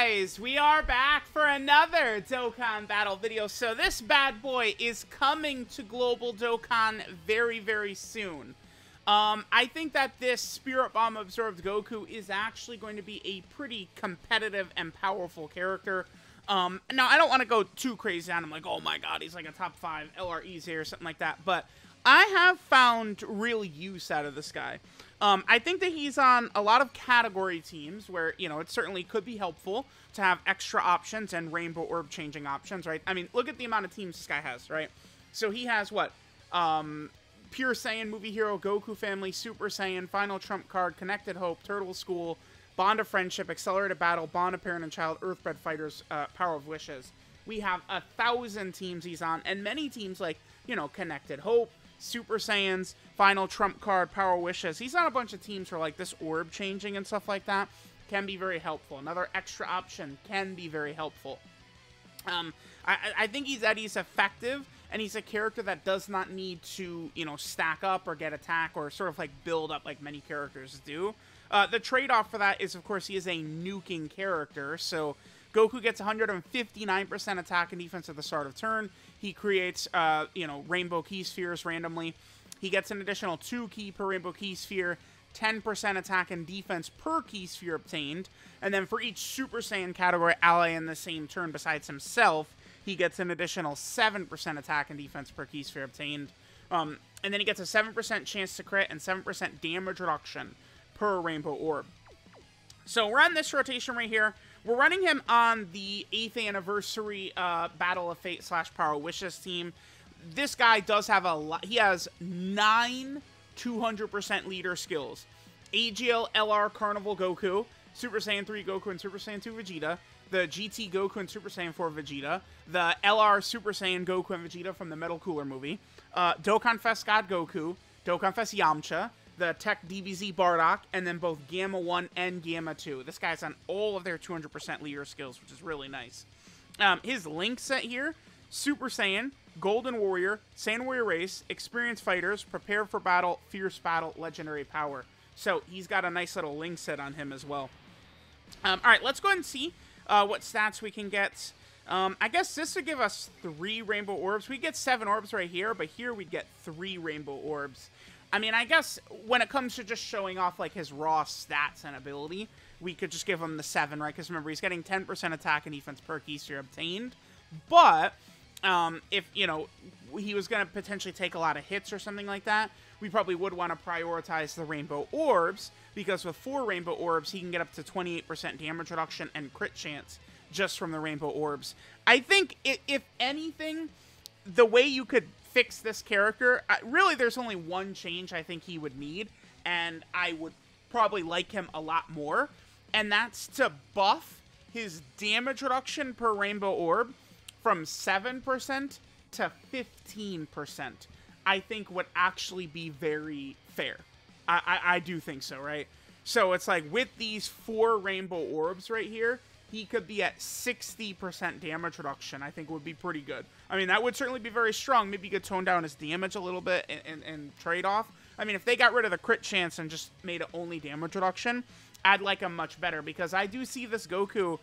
guys, we are back for another Dokkan Battle video. So this bad boy is coming to Global Dokkan very, very soon. Um, I think that this Spirit Bomb Absorbed Goku is actually going to be a pretty competitive and powerful character. Um, now, I don't want to go too crazy on him, like, oh my god, he's like a top 5 LREs here or something like that, but I have found real use out of this guy. Um, I think that he's on a lot of category teams where, you know, it certainly could be helpful to have extra options and rainbow orb changing options, right? I mean, look at the amount of teams this guy has, right? So he has what? Um, Pure Saiyan, Movie Hero, Goku Family, Super Saiyan, Final Trump Card, Connected Hope, Turtle School, Bond of Friendship, Accelerated Battle, Bond of Parent and Child, Earthbred Fighters, uh, Power of Wishes. We have a thousand teams he's on, and many teams like, you know, Connected Hope, Super Saiyans, Final Trump Card, Power Wishes. He's on a bunch of teams where like this orb changing and stuff like that can be very helpful. Another extra option can be very helpful. Um, I, I think he's that he's effective and he's a character that does not need to, you know, stack up or get attack or sort of like build up like many characters do. Uh, the trade-off for that is, of course, he is a nuking character, so Goku gets 159% attack and defense at the start of turn. He creates, uh, you know, rainbow ki spheres randomly. He gets an additional 2 ki per rainbow ki sphere, 10% attack and defense per ki sphere obtained. And then for each Super Saiyan category ally in the same turn besides himself, he gets an additional 7% attack and defense per key sphere obtained. Um, and then he gets a 7% chance to crit and 7% damage reduction per rainbow orb. So we're on this rotation right here. We're running him on the 8th anniversary uh, Battle of Fate slash Power Wishes team. This guy does have a lot. He has nine 200% leader skills. AGL LR Carnival Goku, Super Saiyan 3 Goku and Super Saiyan 2 Vegeta, the GT Goku and Super Saiyan 4 Vegeta, the LR Super Saiyan Goku and Vegeta from the Metal Cooler movie, uh, Dokkan Fest God Goku, Dokkan Fest Yamcha, the TEQ DBZ Bardock, and then both Gamma 1 and Gamma 2. This guy's on all of their 200% leader skills, which is really nice. Um, his link set here, Super Saiyan, Golden Warrior, Saiyan Warrior Race, Experienced Fighters, Prepare for Battle, Fierce Battle, Legendary Power. So he's got a nice little link set on him as well. Um, all right, let's go ahead and see uh, what stats we can get. Um, I guess this would give us three rainbow orbs. We get seven orbs right here, but here we'd get three rainbow orbs. I mean, I guess when it comes to just showing off like his raw stats and ability, we could just give him the seven, right? Because remember, he's getting 10% attack and defense per ki sphere obtained. But um, if you know he was going to potentially take a lot of hits or something like that, we probably would want to prioritize the rainbow orbs because with four rainbow orbs, he can get up to 28% damage reduction and crit chance just from the rainbow orbs. I think if anything, the way you could fix this character, really, there's only one change I think he would need, and I would probably like him a lot more, and that's to buff his damage reduction per rainbow orb from 7% to 15%. I think would actually be very fair. I, I, I do think so, right? So it's like with these four rainbow orbs right here, he could be at 60% damage reduction, I think would be pretty good. I mean, that would certainly be very strong. Maybe you could tone down his damage a little bit and, and, and trade off. I mean, if they got rid of the crit chance and just made it only damage reduction, I'd like him much better because I do see this Goku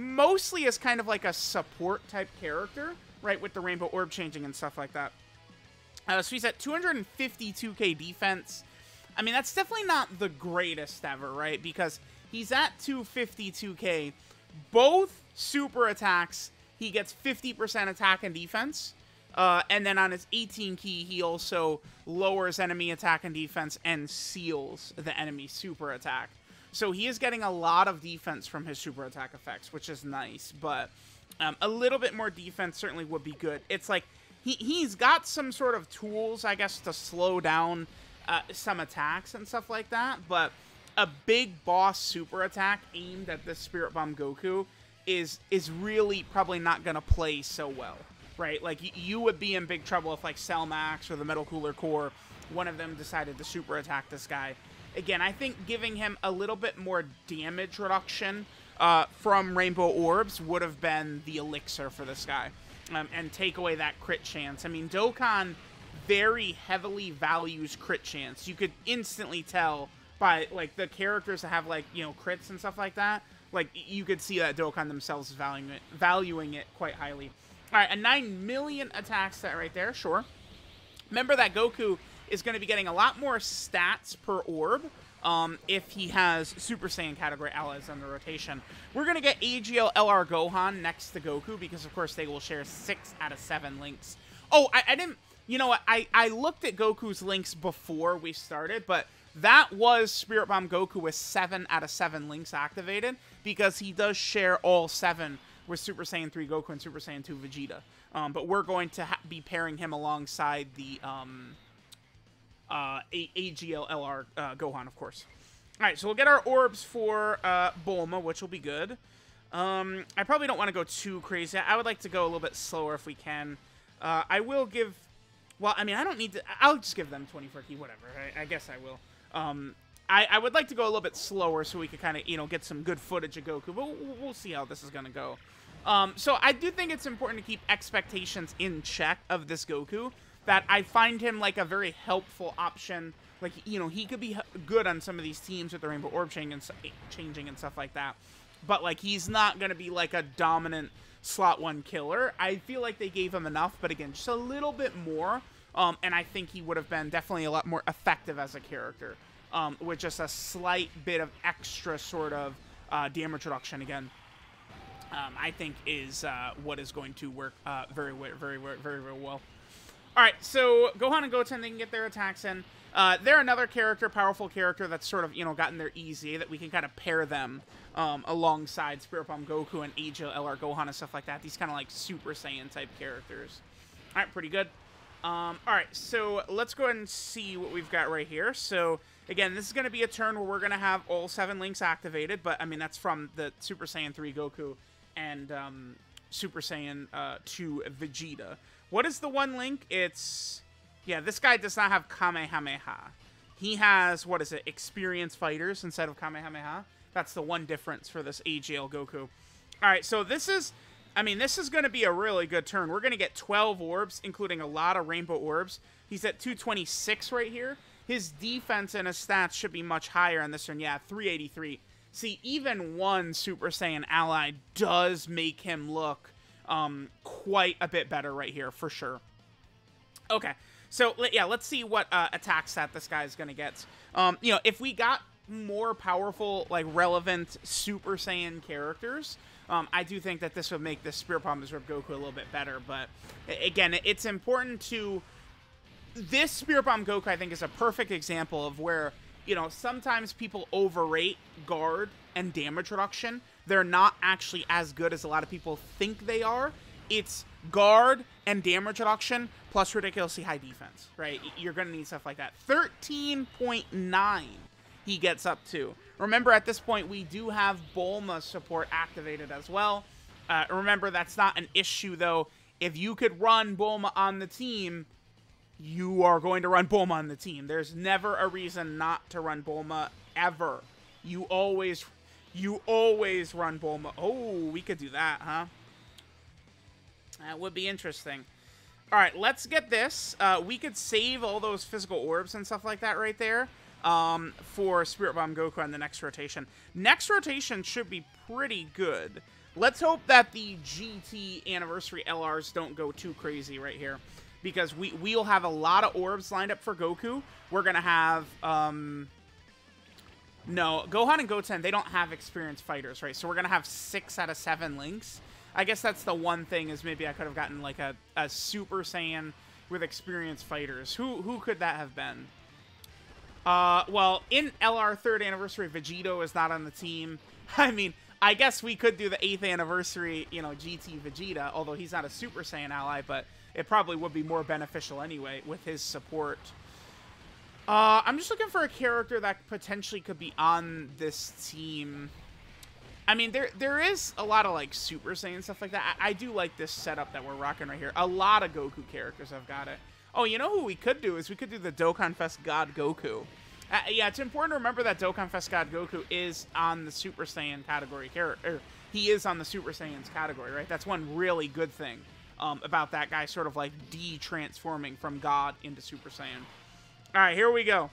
mostly as kind of like a support type character, right, with the Rainbow Orb changing and stuff like that. Uh, so he's at 252k defense. I mean, that's definitely not the greatest ever, right? Because he's at 252k both super attacks, he gets 50% attack and defense. Uh, and then on his 18 ki, he also lowers enemy attack and defense and seals the enemy super attack. So he is getting a lot of defense from his super attack effects, which is nice. But um, a little bit more defense certainly would be good. It's like he, he's got some sort of tools, I guess, to slow down uh, some attacks and stuff like that. But a big boss super attack aimed at the Spirit Bomb Goku is is really probably not going to play so well, right? Like, you would be in big trouble if, like, Cell Max or the Metal Cooler Core, one of them decided to super attack this guy. Again, I think giving him a little bit more damage reduction uh, from Rainbow Orbs would have been the elixir for this guy. Um, and take away that crit chance. I mean, Dokkan very heavily values crit chance. You could instantly tell by like the characters that have like you know crits and stuff like that. Like you could see that Dokkan themselves valuing it, valuing it quite highly. All right, a nine million attack stat right there. Sure. Remember that Goku is going to be getting a lot more stats per orb um, if he has Super Saiyan category allies on the rotation. We're going to get AGL LR Gohan next to Goku because, of course, they will share 6 out of 7 links. Oh, I, I didn't... You know what? I, I looked at Goku's links before we started, but that was Spirit Bomb Goku with 7 out of 7 links activated because he does share all 7 with Super Saiyan 3 Goku and Super Saiyan 2 Vegeta. Um, but we're going to be pairing him alongside the... Um, uh, AGL LR uh, Gohan, of course. All right, so we'll get our orbs for uh, Bulma, which will be good. Um, I probably don't want to go too crazy. I would like to go a little bit slower if we can. Uh, I will give... Well, I mean, I don't need to... I'll just give them 24 ki, whatever. I, I guess I will. Um, I, I, would like to go a little bit slower so we could kind of, you know, get some good footage of Goku, but we'll, we'll see how this is going to go. Um, so I do think it's important to keep expectations in check of this Goku that I find him like a very helpful option. Like you know, he could be good on some of these teams with the Rainbow Orb changing and, changing and stuff like that. But like he's not gonna be like a dominant slot one killer. I feel like they gave him enough, but again, just a little bit more. Um, and I think he would have been definitely a lot more effective as a character. Um, with just a slight bit of extra sort of uh, damage reduction again. Um, I think is uh, what is going to work uh, very, very, very, very, very well. All right, so Gohan and Goten, they can get their attacks in. Uh, they're another character, powerful character that's sort of, you know, gotten their easy, that we can kind of pair them um, alongside Spirit Bomb Goku and AGL LR Gohan and stuff like that. These kind of like Super Saiyan type characters. All right, pretty good. Um, all right, so let's go ahead and see what we've got right here. So, again, this is going to be a turn where we're going to have all seven links activated, but, I mean, that's from the Super Saiyan 3 Goku and um, Super Saiyan uh, 2 Vegeta. What is the one link? It's... Yeah, this guy does not have Kamehameha. He has, what is it, experienced fighters instead of Kamehameha. That's the one difference for this AGL Goku. Alright, so this is... I mean, this is going to be a really good turn. We're going to get 12 orbs, including a lot of rainbow orbs. He's at 226 right here. His defense and his stats should be much higher on this one. Yeah, 383. See, even one Super Saiyan ally does make him look um, quite a bit better right here, for sure. Okay, so yeah, let's see what uh, attack stat this guy is going to get. Um, you know, if we got more powerful, like, relevant Super Saiyan characters, um, I do think that this would make the Spirit Bomb Rip Goku a little bit better. But, again, it's important to... This Spirit Bomb Goku, I think, is a perfect example of where, you know, sometimes people overrate guard and damage reduction they're not actually as good as a lot of people think they are. It's guard and damage reduction plus ridiculously high defense, right? You're going to need stuff like that. 13.9 he gets up to. Remember, at this point, we do have Bulma support activated as well. Uh, remember, that's not an issue, though. If you could run Bulma on the team, you are going to run Bulma on the team. There's never a reason not to run Bulma, ever. You always you always run Bulma. Oh, we could do that, huh? That would be interesting. All right, let's get this. Uh, we could save all those physical orbs and stuff like that right there um, for Spirit Bomb Goku on the next rotation. Next rotation should be pretty good. Let's hope that the GT Anniversary LRs don't go too crazy right here. Because we, we'll have a lot of orbs lined up for Goku. We're to have... Um, no, Gohan and Goten, they don't have experienced fighters, right? So we're to have six out of seven links. I guess that's the one thing is maybe I could have gotten like a, a Super Saiyan with experienced fighters. Who who could that have been? Uh, well, in LR third anniversary, Vegito is not on the team. I mean, I guess we could do the eighth anniversary, you know, GT Vegeta, although he's not a Super Saiyan ally, but it probably would be more beneficial anyway with his support. Uh, I'm just looking for a character that potentially could be on this team. I mean, there there is a lot of, like, Super Saiyan stuff like that. I, I do like this setup that we're rocking right here. A lot of Goku characters have got it. Oh, you know who we could do is we could do the Dokkan Fest God Goku. Uh, yeah, it's important to remember that Dokkan Fest God Goku is on the Super Saiyan category character. He is on the Super Saiyans category, right? That's one really good thing um, about that guy sort of like de-transforming from God into Super Saiyan. All right, here we go.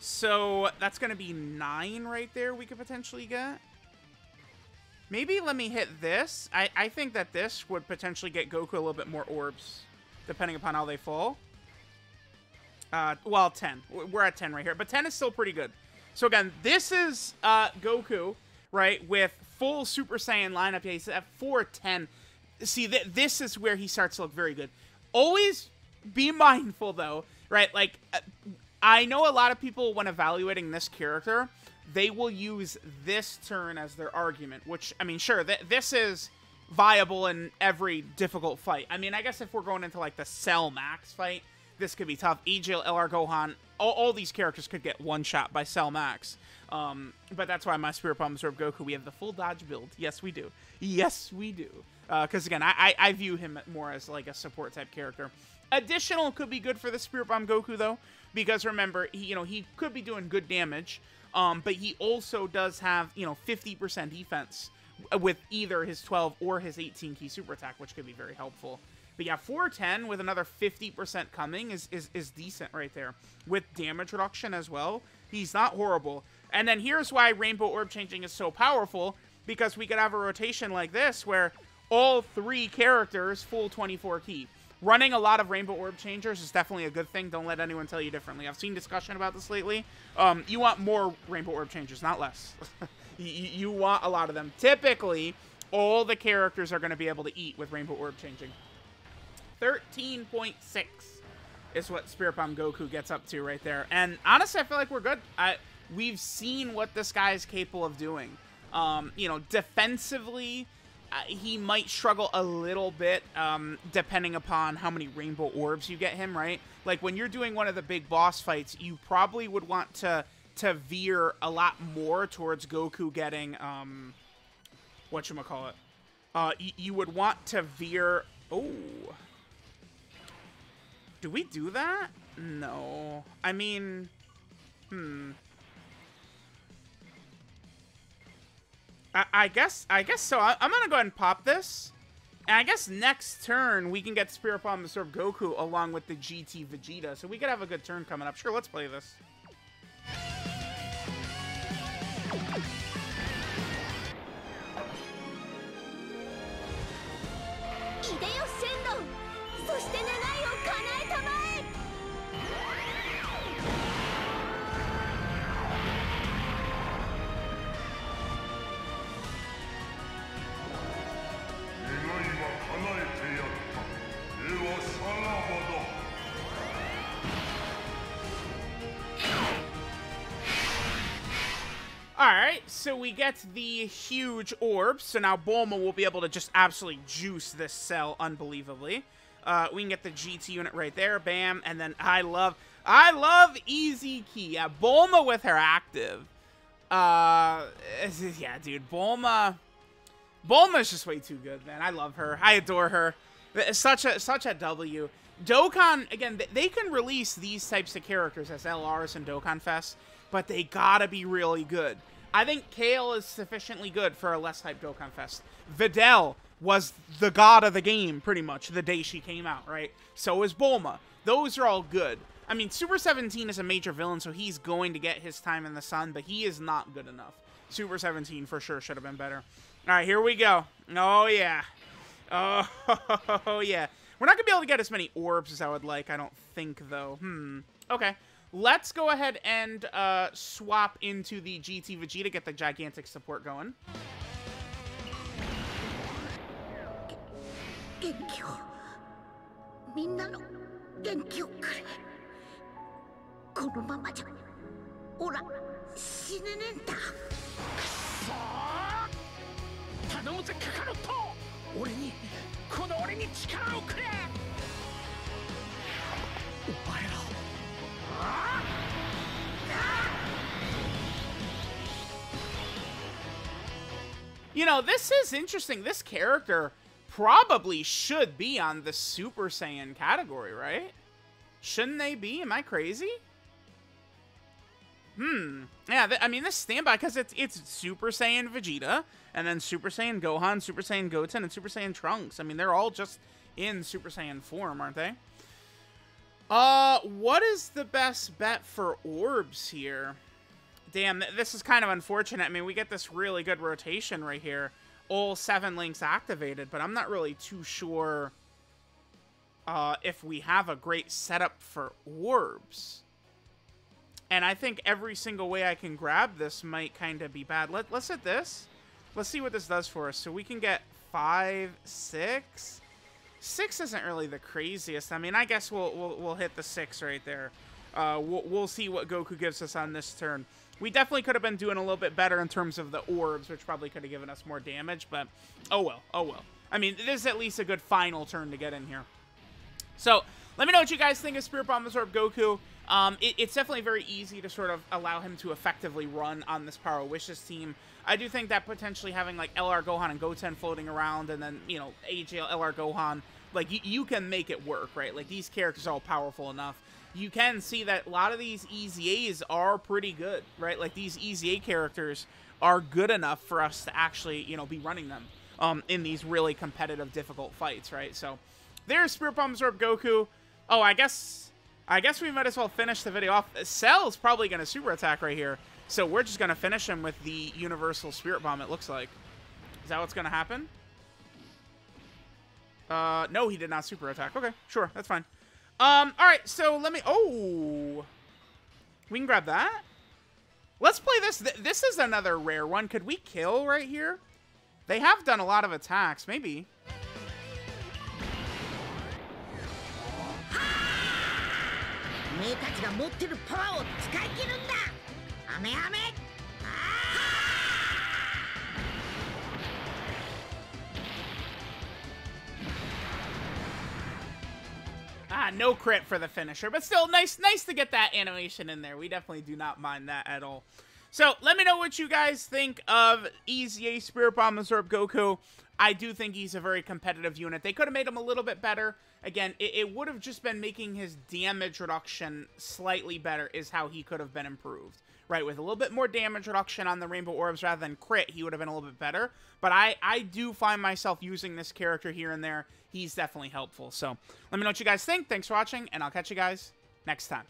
So that's going to be 9 right there we could potentially get. Maybe let me hit this. I, I think that this would potentially get Goku a little bit more orbs, depending upon how they fall. Uh, well, 10. We're at 10 right here, but 10 is still pretty good. So again, this is uh, Goku, right, with full Super Saiyan lineup. Yeah, he's at 410. See, th this is where he starts to look very good. Always be mindful, though, right? Like, uh, I know a lot of people, when evaluating this character, they will use this turn as their argument, which, I mean, sure, th this is viable in every difficult fight. I mean, I guess if we're going into, like, the Cell Max fight, this could be tough. AGL, LR Gohan, all, all these characters could get one shot by Cell Max. Um, but that's why my Spirit Bomb Absorb Goku, we have the full dodge build. Yes, we do. Yes, we do. Because, uh, again, I, I, view him more as, like, a support type character. Additional could be good for the Spirit Bomb Goku, though. Because, remember, he, you know, he could be doing good damage. Um, but he also does have, you know, 50% defense with either his 12 or his 18 ki super attack, which could be very helpful. But yeah, 410 with another 50% coming is, is, is decent right there. With damage reduction as well, he's not horrible. And then here's why Rainbow Orb Changing is so powerful, because we could have a rotation like this where all three characters full 24 ki. Running a lot of Rainbow Orb Changers is definitely a good thing. Don't let anyone tell you differently. I've seen discussion about this lately. Um, you want more Rainbow Orb Changers, not less. you, you want a lot of them. Typically, all the characters are going to be able to eat with Rainbow Orb Changing. 13.6 is what Spirit Bomb Goku gets up to right there. And honestly, I feel like we're good. I, we've seen what this guy is capable of doing. Um, you know, defensively, he might struggle a little bit um, depending upon how many rainbow orbs you get him, right? Like when you're doing one of the big boss fights, you probably would want to to veer a lot more towards Goku getting um, what you call it. Uh, you would want to veer. Oh, do we do that? No. I mean, hmm. I, I guess, I guess so. I, am gonna go ahead and pop this. And I guess next turn, we can get Spirit Bomb to serve Goku along with the GT Vegeta. So we could have a good turn coming up. Sure, let's play this. So we get the huge orb, so now Bulma will be able to just absolutely juice this Cell unbelievably. Uh, we can get the GT unit right there, bam, and then I love, I love Easy Key. Yeah, Bulma with her active. Uh, yeah, dude, Bulma, Bulma's just way too good, man. I love her. I adore her. Such a, such a W. Dokkan, again, they can release these types of characters as LRs and Dokkan Fest, but they gotta be really good. I think Kale is sufficiently good for a less hyped Dokkan Fest. Videl was the god of the game, pretty much, the day she came out, right? So is Bulma. Those are all good. I mean, Super 17 is a major villain, so he's going to get his time in the sun, but he is not good enough. Super 17 for sure should have been better. All right, here we go. Oh, yeah. Oh, yeah. We're not going to be able to get as many orbs as I would like, I don't think, though. Hmm. Okay. Let's go ahead and uh, swap into the GT Vegeta, get the gigantic support going. You know, this is interesting. This character probably should be on the Super Saiyan category, right? Shouldn't they be? Am I crazy? Hmm. Yeah, I mean, this standby, because it's, it's Super Saiyan Vegeta, and then Super Saiyan Gohan, Super Saiyan Goten, and Super Saiyan Trunks. I mean, they're all just in Super Saiyan form, aren't they? Uh, what is the best bet for orbs here? Damn, this is kind of unfortunate. I mean, we get this really good rotation right here. All seven links activated, but I'm not really too sure uh, if we have a great setup for orbs. And I think every single way I can grab this might kind of be bad. Let, let's hit this. Let's see what this does for us. So we can get five, six. Six isn't really the craziest. I mean, I guess we'll we'll, we'll hit the six right there. Uh, we'll, we'll see what Goku gives us on this turn. We definitely could have been doing a little bit better in terms of the orbs, which probably could have given us more damage, but oh well, oh well. I mean, this is at least a good final turn to get in here. So, let me know what you guys think of Spirit Bomb Absorb Goku. Um, it, it's definitely very easy to sort of allow him to effectively run on this Power Wishes team. I do think that potentially having like LR Gohan and Goten floating around and then, you know, AGL LR Gohan, like you, you can make it work, right? Like these characters are all powerful enough. You can see that a lot of these EZAs are pretty good, right? Like these EZA characters are good enough for us to actually, you know, be running them um, in these really competitive, difficult fights, right? So there's Spirit Bomb Absorb Goku. Oh, I guess I guess we might as well finish the video off. Cell's probably going to super attack right here. So we're just going to finish him with the Universal Spirit Bomb, it looks like. Is that what's going to happen? Uh, no, he did not super attack. Okay, sure, that's fine. Um, alright, so let me... Oh! We can grab that? Let's play this. This is another rare one. Could we kill right here? They have done a lot of attacks. Maybe. めたちが持ってるパワーを使い切るんだアメアメ Ah, ah, no crit for the finisher, but still nice nice to get that animation in there. We definitely do not mind that at all. So, let me know what you guys think of EZA Spirit Bomb Absorb Goku. I do think he's a very competitive unit. They could have made him a little bit better, Again, it, it would have just been making his damage reduction slightly better is how he could have been improved. Right, with a little bit more damage reduction on the Rainbow Orbs rather than crit, he would have been a little bit better. But I, I do find myself using this character here and there. He's definitely helpful. So let me know what you guys think. Thanks for watching, and I'll catch you guys next time.